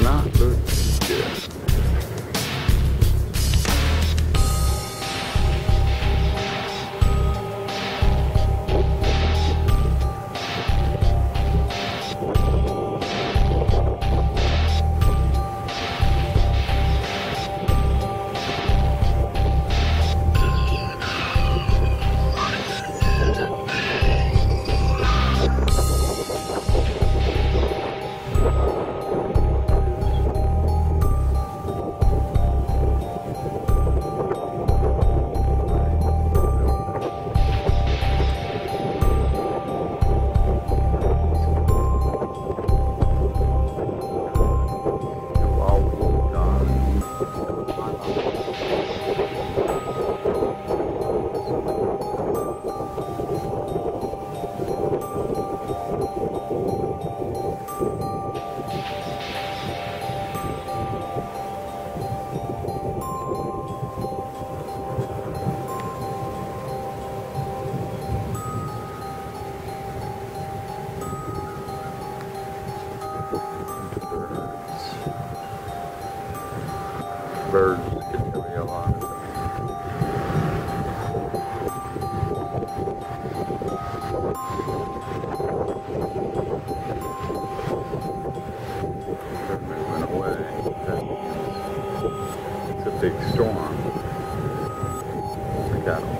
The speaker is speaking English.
not good. Wow, Birds lot They're moving away. It's a big storm. We got